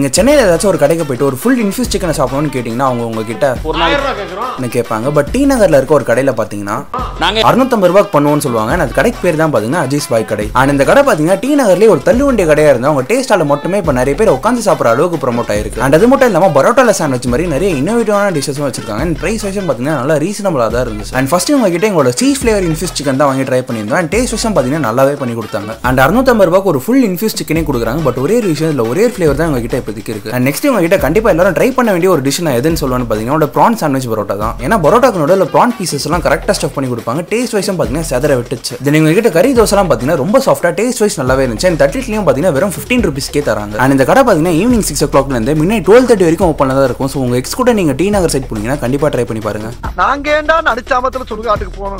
நீங்க சென்னையில் ஏதாச்சும் ஒரு கடைக்கு போயிட்டு ஒரு ஃபுல் இன்ஃபியூஸ் சிக்கனை சாப்பிடணும்னு கேட்டிங்கன்னா அவங்க உங்ககிட்ட ஒரு கேட்பாங்க. பட் டி நகர்ல இருக்க ஒரு கடையில் பார்த்தீங்கன்னா நாங்க அறுநூத்தம்பது ரூபாய்க்கு பண்ணுவோம்னு சொல்லுவாங்க. அந்த கடைக்கு பேர் தான் பார்த்தீங்கன்னா அஜீஸ் பாய் கடை. அண்ட் இந்த கடை பார்த்தீங்கன்னா டி நகர்லேயே ஒரு தள்ளுவண்டி கடையாக இருந்தால் அவங்க டேஸ்டால மட்டுமே இப்போ நிறைய பேர் உட்காந்து சாப்பிட்ற அளவுக்கு ப்ரொமோட் ஆயிருக்கு. அண்ட் அது மட்டும் இல்லாமல் பரோட்டால சாண்ட்விச் மாதிரி நிறைய இன்னோவேட்டிவான டிஷஸும் வச்சிருக்காங்க. அண்ட் ப்ரைஸ் வைஸும் பார்த்தீங்கன்னா நல்லா ரீசனபிளாக தான் இருந்துச்சு. அண்ட் ஃபர்ஸ்ட் உங்க கிட்ட எங்களோட சீஸ் ஃபிளேவர் இன்ஃபியூஸ் சிக்கன் தான் வாங்கி ட்ரை பண்ணியிருந்தோம். அண்ட் டேஸ்ட் வைஸும் பார்த்தீங்கன்னா நல்லாவே பண்ணி கொடுத்தாங்க. அண்ட் அறுநூத்தம்பது ரூபாய்க்கு ஒரு ஃபுல் இன்ஃபியூஸ் சிக்கனே கொடுக்குறாங்க. பட் ஒரே ஒரு விஷயம் இல்லை ஒரே ஃபிளேவர் தான் உங்ககிட்ட இப்போதைக்கு இருக்கு. அண்ட் நெக்ஸ்ட் உங்ககிட்ட கண்டிப்பாக எல்லாரும் ட்ரை பண்ண வேண்டிய ஒரு டிஷ் நான் எதுன்னு சொல்லுவேன்னு பார்த்தீங்கன்னா ப்ரான் சாண்ட்விச் பரோட்டா தான். ஏன்னா பரோட்டாக்கு நடுவில் ப்ரான் பீசஸ் எல்லாம் கரெக்டாக ஸ்டஃப் பண்ணி கொடுப்பாங்க. டேஸ்ட் வைஸும் பார்த்தீங்கன்னா செதற விட்டுச்சு. இது நீங்கள் கிட்ட கறி தோசைலாம் பார்த்தீங்கன்னா ரொம்ப சாஃப்டாக டேஸ்ட் வைஸ் நல்லாவே இருந்துச்சு. அண்ட் தட்டிலையும் பார்த்தீங்கன்னா வெறும் ஃபிஃப்டீன் ருபீஸ்க்கே தராங்க. அண்ட் இந்த கடை பார்த்தீங்கன்னா ஈவினிங் சிக்ஸ் ஓ கிளாக்லேருந்து மின்னே டுவெல் தேர்ட்டி வரைக்கும் ஓப்பனில் தான் இருக்கும். ஸோ உங்கள் எக்ஸ் கூட நீங்கள் டி நகர் சைட் போனீங்கன்னா கண்டிப்பாக ட்ரை பண்ணி பாருங்க. நாங்க ஏண்டா நடிச்சாமத்துல சுடுகாட்டுக்கு போகணும்